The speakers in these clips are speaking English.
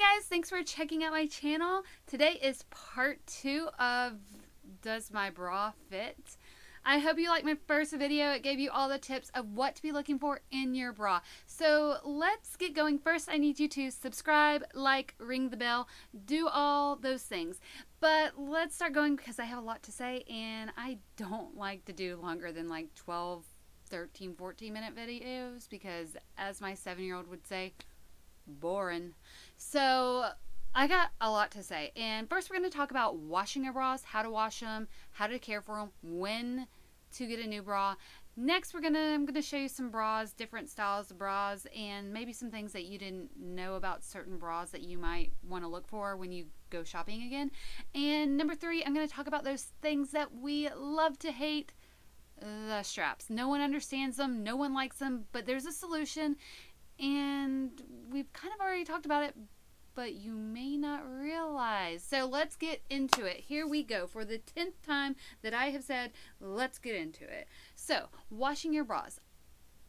guys, thanks for checking out my channel. Today is part two of Does My Bra Fit? I hope you liked my first video. It gave you all the tips of what to be looking for in your bra. So let's get going. First, I need you to subscribe, like, ring the bell, do all those things. But let's start going because I have a lot to say and I don't like to do longer than like 12, 13, 14 minute videos because as my seven year old would say, boring. So I got a lot to say. And first, we're going to talk about washing your bras, how to wash them, how to care for them, when to get a new bra. Next, we're gonna I'm gonna show you some bras, different styles of bras, and maybe some things that you didn't know about certain bras that you might want to look for when you go shopping again. And number three, I'm gonna talk about those things that we love to hate. The straps. No one understands them, no one likes them, but there's a solution, and we've kind of already talked about it, but you may not realize. So let's get into it. Here we go. For the 10th time that I have said, let's get into it. So, washing your bras.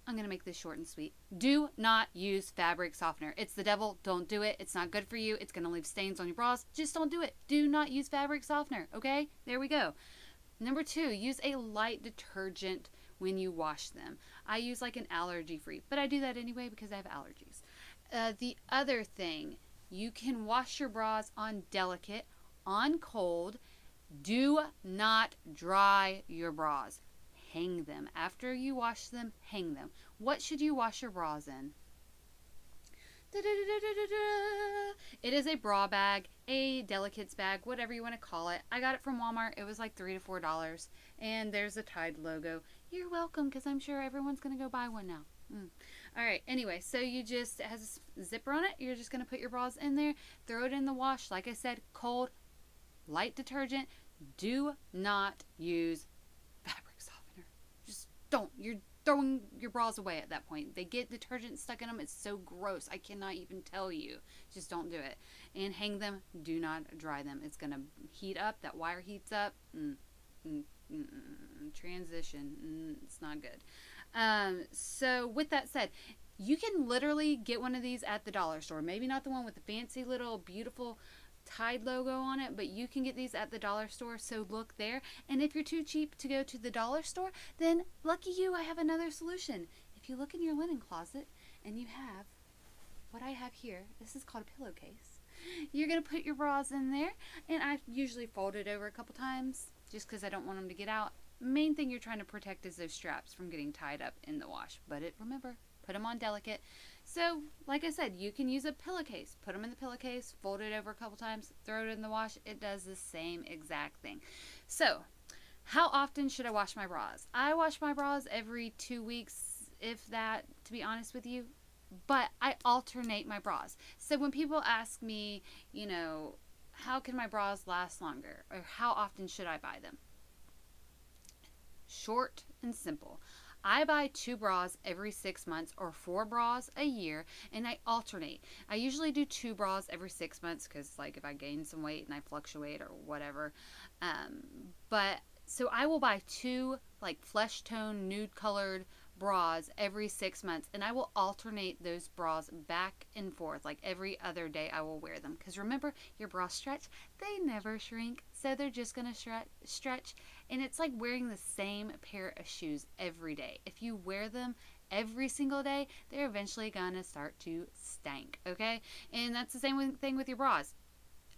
I'm going to make this short and sweet. Do not use fabric softener. It's the devil. Don't do it. It's not good for you. It's going to leave stains on your bras. Just don't do it. Do not use fabric softener. Okay? There we go. Number two, use a light detergent when you wash them. I use like an allergy free, but I do that anyway because I have allergies. Uh, the other thing, you can wash your bras on delicate, on cold. Do not dry your bras. Hang them. After you wash them, hang them. What should you wash your bras in? It is a bra bag, a delicates bag, whatever you want to call it. I got it from Walmart. It was like three to four dollars, and there's a Tide logo. You're welcome, because I'm sure everyone's gonna go buy one now. Mm. All right. Anyway, so you just it has a zipper on it. You're just gonna put your bras in there, throw it in the wash. Like I said, cold, light detergent. Do not use fabric softener. Just don't. You're throwing your bras away at that point. They get detergent stuck in them. It's so gross. I cannot even tell you. Just don't do it. And hang them. Do not dry them. It's gonna heat up. That wire heats up. Mm, mm transition. Mm, it's not good. Um, so with that said, you can literally get one of these at the dollar store. Maybe not the one with the fancy little beautiful Tide logo on it, but you can get these at the dollar store, so look there. And if you're too cheap to go to the dollar store, then lucky you, I have another solution. If you look in your linen closet and you have what I have here, this is called a pillowcase. You're going to put your bras in there, and I usually fold it over a couple times just because I don't want them to get out. Main thing you're trying to protect is those straps from getting tied up in the wash. But it remember, put them on delicate. So, like I said, you can use a pillowcase. Put them in the pillowcase, fold it over a couple times, throw it in the wash. It does the same exact thing. So, how often should I wash my bras? I wash my bras every two weeks, if that, to be honest with you. But I alternate my bras. So when people ask me, you know, how can my bras last longer? Or how often should I buy them? Short and simple. I buy two bras every six months or four bras a year, and I alternate. I usually do two bras every six months because, like, if I gain some weight and I fluctuate or whatever. Um, but so I will buy two, like, flesh tone, nude colored bras every six months and I will alternate those bras back and forth. Like every other day, I will wear them. Because remember, your bra stretch, they never shrink. So they're just going to stretch. And it's like wearing the same pair of shoes every day. If you wear them every single day, they're eventually to start to stank. Okay? And that's the same thing with your bras.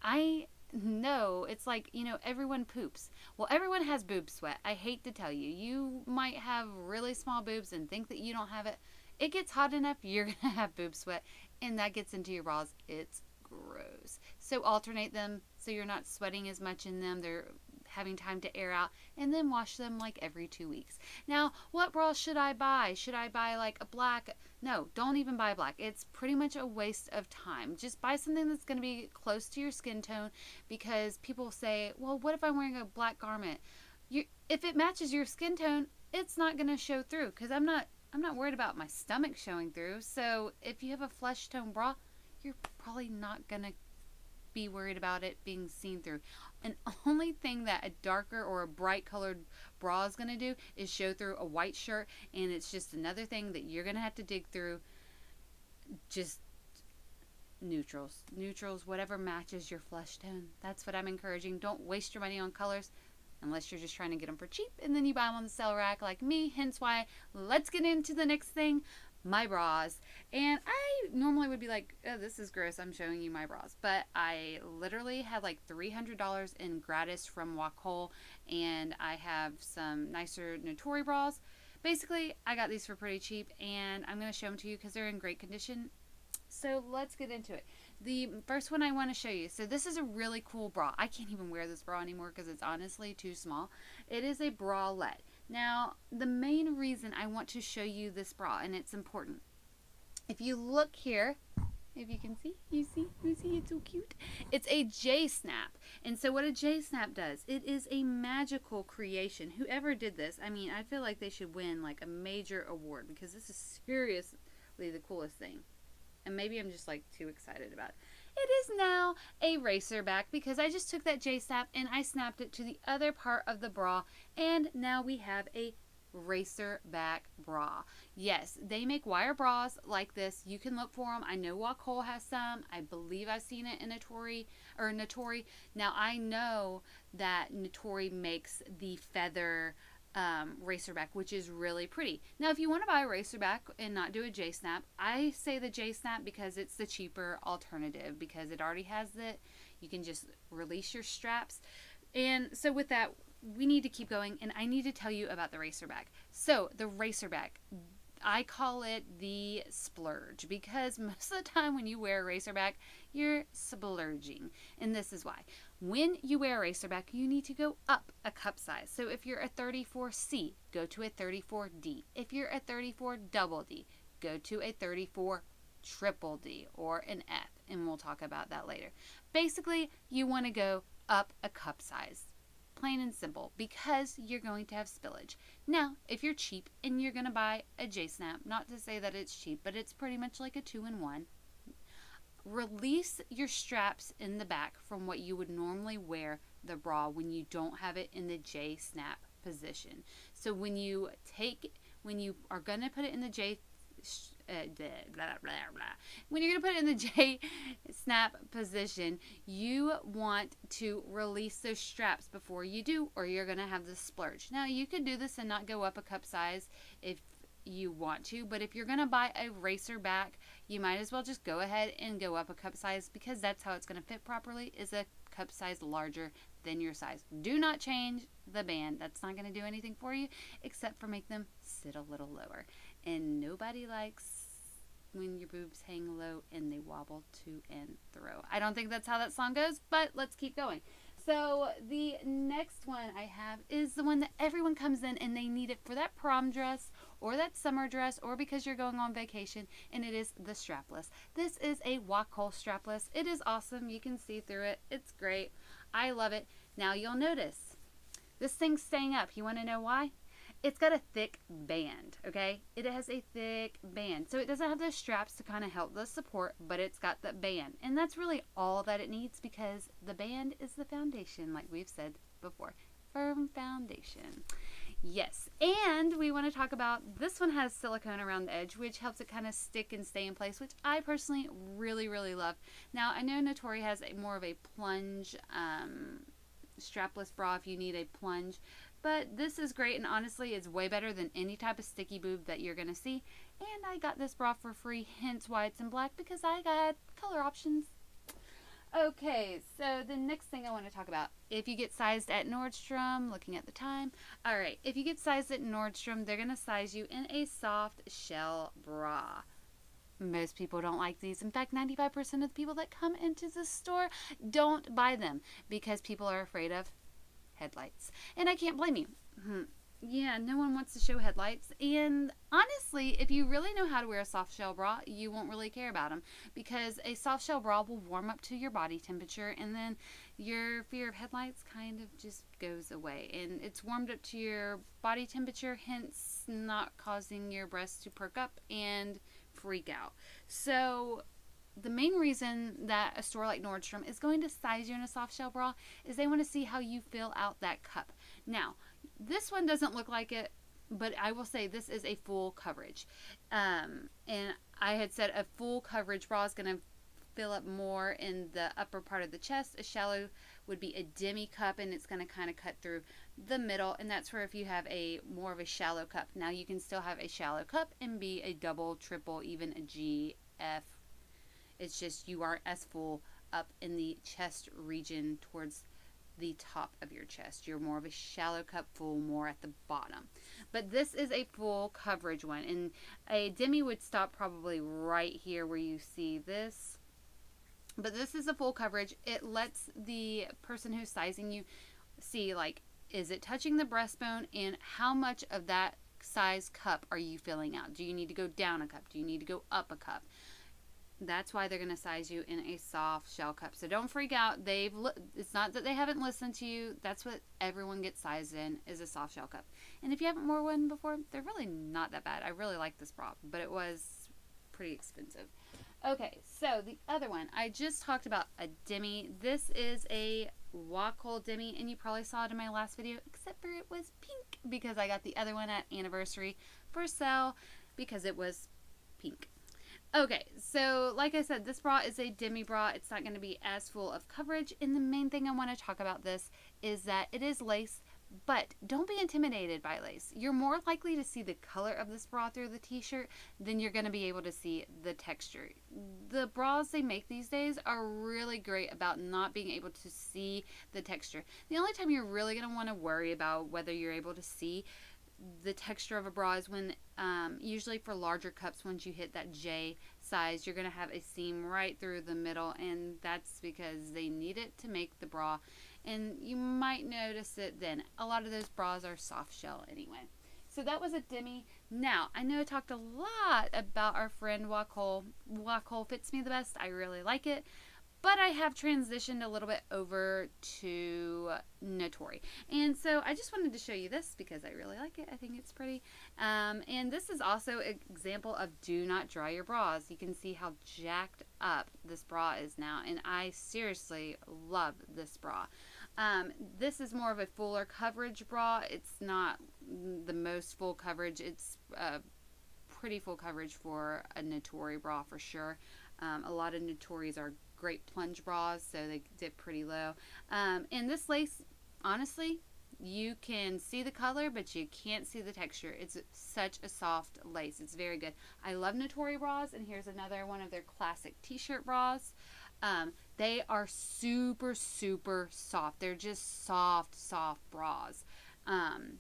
I no, it's like, you know, everyone poops. Well, everyone has boob sweat. I hate to tell you. You might have really small boobs and think that you don't have it. It gets hot enough, you're going to have boob sweat, and that gets into your bras. It's gross. So alternate them so you're not sweating as much in them. They're having time to air out, and then wash them like every two weeks. Now, what bra should I buy? Should I buy like a black? No, don't even buy black. It's pretty much a waste of time. Just buy something that's going to be close to your skin tone because people say, well, what if I'm wearing a black garment? You, if it matches your skin tone, it's not going to show through because I'm not I'm not worried about my stomach showing through. So if you have a flesh tone bra, you're probably not going to be worried about it being seen through. And only thing that a darker or a bright colored bra is going to do is show through a white shirt. And it's just another thing that you're going to have to dig through. Just neutrals. Neutrals, whatever matches your flesh tone. That's what I'm encouraging. Don't waste your money on colors unless you're just trying to get them for cheap and then you buy them on the sale rack like me. Hence why let's get into the next thing my bras. And I normally would be like, oh, this is gross. I'm showing you my bras. But I literally had like $300 in gratis from Wacoal. And I have some nicer Natori bras. Basically, I got these for pretty cheap. And I'm going to show them to you because they're in great condition. So let's get into it. The first one I want to show you. So this is a really cool bra. I can't even wear this bra anymore because it's honestly too small. It is a bralette. Now, the main reason I want to show you this bra, and it's important. If you look here, if you can see, you see, you see, it's so cute. It's a J snap. And so what a J snap does, it is a magical creation. Whoever did this, I mean, I feel like they should win like a major award because this is seriously the coolest thing. And maybe I'm just like too excited about it. It is now a racer back because I just took that J-snap and I snapped it to the other part of the bra and now we have a racer back bra. Yes, they make wire bras like this. You can look for them. I know Wacoal has some. I believe I've seen it in Natori or Natori. Now I know that Natori makes the feather um, racerback, which is really pretty. Now, if you want to buy a racerback and not do a J snap, I say the J snap because it's the cheaper alternative because it already has it. You can just release your straps. And so, with that, we need to keep going, and I need to tell you about the racerback. So, the racerback, I call it the splurge because most of the time when you wear a racerback, you're splurging. And this is why. When you wear a racerback, you need to go up a cup size. So if you're a 34C, go to a 34D. If you're a 34 double D, go to a 34 triple D or an F, and we'll talk about that later. Basically, you want to go up a cup size. Plain and simple, because you're going to have spillage. Now, if you're cheap and you're going to buy a J Snap, not to say that it's cheap, but it's pretty much like a two in one, Release your straps in the back from what you would normally wear the bra when you don't have it in the J snap position. So when you take, when you are going to put it in the J uh, blah, blah, blah, when you're going to put it in the J snap position, you want to release those straps before you do, or you're going to have the splurge. Now, you could do this and not go up a cup size if you want to, but if you're going to buy a racer back, you might as well just go ahead and go up a cup size because that's how it's going to fit properly is a cup size larger than your size. Do not change the band. That's not going to do anything for you except for make them sit a little lower. And nobody likes when your boobs hang low and they wobble to and fro. I don't think that's how that song goes, but let's keep going. So the next one I have is the one that everyone comes in and they need it for that prom dress or that summer dress or because you're going on vacation and it is the strapless. This is a Wacoal strapless. It is awesome. You can see through it. It's great. I love it. Now you'll notice this thing's staying up. You want to know why? It's got a thick band, okay? It has a thick band. So it doesn't have the straps to kind of help the support, but it's got the band. And that's really all that it needs because the band is the foundation, like we've said before. Firm foundation. Yes, and we want to talk about this one has silicone around the edge, which helps it kind of stick and stay in place, which I personally really, really love. Now, I know Natori has a, more of a plunge um, strapless bra if you need a plunge, but this is great and honestly it's way better than any type of sticky boob that you're going to see. And I got this bra for free, hence why it's in black because I got color options. Okay, so the next thing I want to talk about, if you get sized at Nordstrom, looking at the time. All right, if you get sized at Nordstrom, they're going to size you in a soft shell bra. Most people don't like these. In fact, 95% of the people that come into the store don't buy them because people are afraid of headlights. And I can't blame you. Hmm. Yeah, no one wants to show headlights. And honestly, if you really know how to wear a soft shell bra, you won't really care about them because a soft shell bra will warm up to your body temperature and then your fear of headlights kind of just goes away. And it's warmed up to your body temperature, hence not causing your breasts to perk up and freak out. So the main reason that a store like Nordstrom is going to size you in a soft shell bra is they want to see how you fill out that cup. Now, this one doesn't look like it, but I will say this is a full coverage. Um, and I had said a full coverage bra is going to fill up more in the upper part of the chest. A shallow would be a demi cup and it's going to kind of cut through the middle and that's where if you have a more of a shallow cup. Now you can still have a shallow cup and be a double, triple, even a G, F. It's just you aren't as full up in the chest region towards the top of your chest. You're more of a shallow cup full, more at the bottom. But this is a full coverage one. And a demi would stop probably right here where you see this. But this is a full coverage. It lets the person who's sizing you see, like, is it touching the breastbone and how much of that size cup are you filling out? Do you need to go down a cup? Do you need to go up a cup? That's why they're going to size you in a soft shell cup. So don't freak out. They've li- it's not that they haven't listened to you. That's what everyone gets sized in is a soft shell cup. And if you haven't worn one before, they're really not that bad. I really like this bra, but it was pretty expensive. Okay, so the other one I just talked about a demi. This is a Wacoal demi, and you probably saw it in my last video, except for it was pink because I got the other one at anniversary for sale because it was pink. Okay, so like I said, this bra is a demi bra. It's not going to be as full of coverage. And the main thing I want to talk about this is that it is lace, but don't be intimidated by lace. You're more likely to see the color of this bra through the t-shirt than you're going to be able to see the texture. The bras they make these days are really great about not being able to see the texture. The only time you're really going to want to worry about whether you're able to see the texture of a bra is when um, usually for larger cups once you hit that j size you're going to have a seam right through the middle and that's because they need it to make the bra. And you might notice it then. A lot of those bras are soft shell anyway. So that was a demi. Now i know i talked a lot about our friend Wacoal Wacoal fits me the best. I really like it but I have transitioned a little bit over to Natori. And so I just wanted to show you this because I really like it. I think it's pretty. Um, and this is also an example of do not dry your bras. You can see how jacked up this bra is now. And I seriously love this bra. Um, this is more of a fuller coverage bra. It's not the most full coverage. It's uh, pretty full coverage for a Natori bra for sure. Um, a lot of Natoris are great plunge bras, so they dip pretty low. Um, and this lace, honestly, you can see the color, but you can't see the texture. It's such a soft lace. It's very good. I love Natori bras, and here's another one of their classic t-shirt bras. Um, they are super, super soft. They're just soft, soft bras. Um,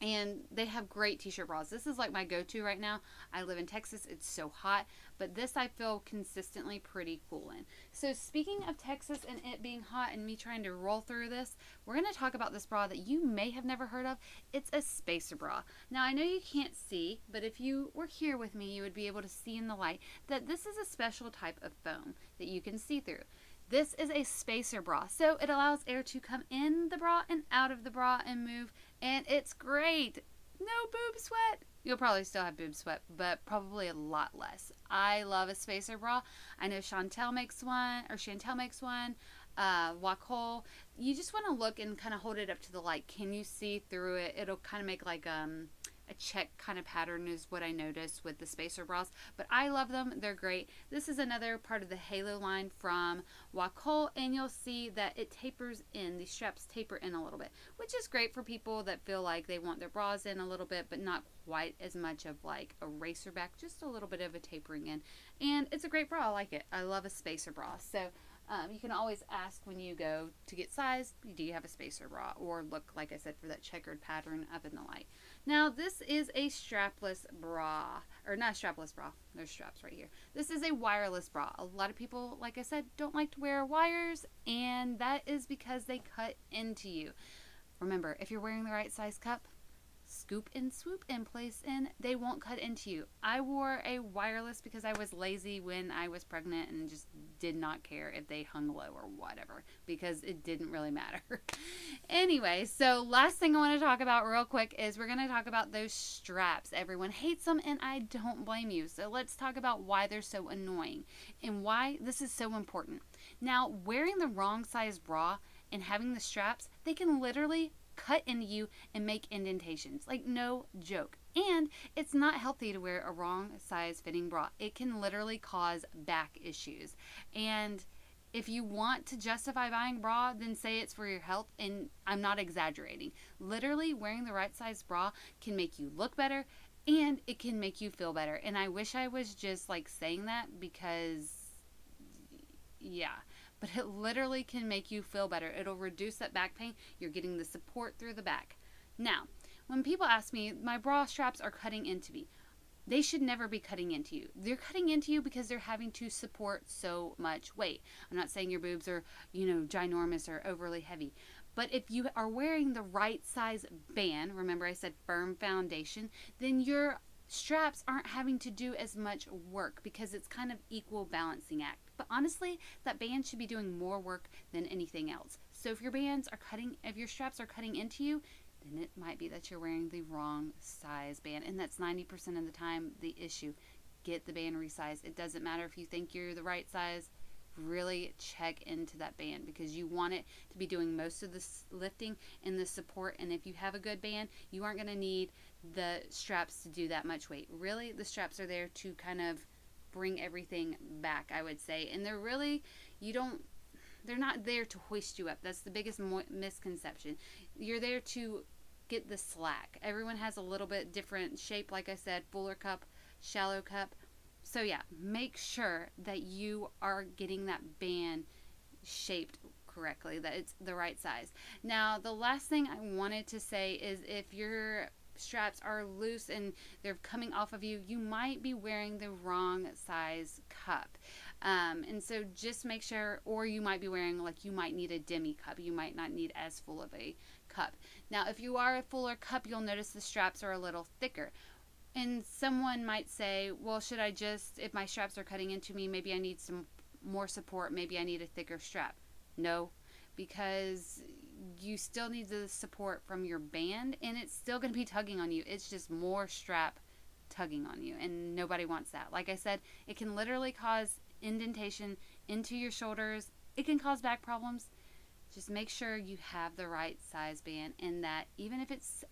and they have great t-shirt bras. This is like my go-to right now. I live in Texas. It's so hot, but this I feel consistently pretty cool in. So speaking of Texas and it being hot and me trying to roll through this, we're going to talk about this bra that you may have never heard of. It's a spacer bra. Now I know you can't see, but if you were here with me, you would be able to see in the light that this is a special type of foam that you can see through. This is a spacer bra, so it allows air to come in the bra and out of the bra and move, and it's great. No boob sweat. You'll probably still have boob sweat, but probably a lot less. I love a spacer bra. I know Chantelle makes one, or Chantelle makes one. Uh, Wacoal. You just want to look and kind of hold it up to the light. Can you see through it? It'll kind of make like um a check kind of pattern is what I noticed with the spacer bras, but I love them. They're great. This is another part of the Halo line from Wacoal, and you'll see that it tapers in. These straps taper in a little bit, which is great for people that feel like they want their bras in a little bit, but not quite as much of like a racer back, just a little bit of a tapering in. And it's a great bra. I like it. I love a spacer bra. So um, you can always ask when you go to get sized, do you have a spacer bra? Or look, like I said, for that checkered pattern up in the light. Now, this is a strapless bra, or not strapless bra. There's straps right here. This is a wireless bra. A lot of people, like I said, don't like to wear wires, and that is because they cut into you. Remember, if you're wearing the right size cup, scoop and swoop and place in, they won't cut into you. I wore a wireless because I was lazy when I was pregnant and just did not care if they hung low or whatever because it didn't really matter. anyway, so last thing I want to talk about real quick is we're going to talk about those straps. Everyone hates them and I don't blame you. So let's talk about why they're so annoying and why this is so important. Now, wearing the wrong size bra and having the straps, they can literally cut into you and make indentations. Like, no joke. And it's not healthy to wear a wrong size fitting bra. It can literally cause back issues. And if you want to justify buying bra, then say it's for your health. And I'm not exaggerating. Literally, wearing the right size bra can make you look better and it can make you feel better. And I wish I was just like saying that because, yeah, but it literally can make you feel better. It'll reduce that back pain. You're getting the support through the back. Now, when people ask me, my bra straps are cutting into me, they should never be cutting into you. They're cutting into you because they're having to support so much weight. I'm not saying your boobs are, you know, ginormous or overly heavy. But if you are wearing the right size band, remember I said firm foundation, then your straps aren't having to do as much work because it's kind of equal balancing act. But honestly, that band should be doing more work than anything else. So if your bands are cutting, if your straps are cutting into you, then it might be that you're wearing the wrong size band. And that's 90% of the time the issue. Get the band resized. It doesn't matter if you think you're the right size. Really check into that band because you want it to be doing most of the lifting and the support. And if you have a good band, you aren't going to need the straps to do that much weight. Really, the straps are there to kind of bring everything back, I would say. And they're really, you don't they're not there to hoist you up. That's the biggest mo- misconception. You're there to get the slack. Everyone has a little bit different shape, like I said, fuller cup, shallow cup. So, yeah, make sure that you are getting that band shaped correctly, that it's the right size. Now, the last thing I wanted to say is if your straps are loose and they're coming off of you, you might be wearing the wrong size cup. Um, and so just make sure, or you might be wearing, like, you might need a demi cup. You might not need as full of a cup. Now, if you are a fuller cup, you'll notice the straps are a little thicker. And someone might say, well, should I just, if my straps are cutting into me, maybe I need some more support. Maybe I need a thicker strap. No, because you still need the support from your band and it's still going to be tugging on you. It's just more strap tugging on you, and nobody wants that. Like I said, it can literally cause indentation into your shoulders. It can cause back problems. Just make sure you have the right size band and that even if it's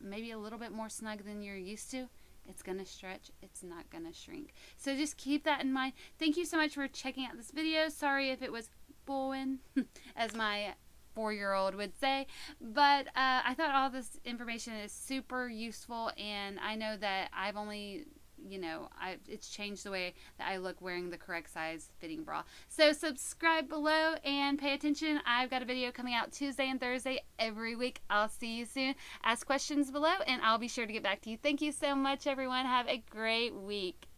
maybe a little bit more snug than you're used to, it's going to stretch. It's not going to shrink. So just keep that in mind. Thank you so much for checking out this video. Sorry if it was boring, as my four-year-old would say. But uh, I thought all this information is super useful, and I know that I've only you know, I it's changed the way that I look wearing the correct size fitting bra. So subscribe below and pay attention. I've got a video coming out Tuesday and Thursday every week. I'll see you soon. Ask questions below and I'll be sure to get back to you. Thank you so much everyone. Have a great week.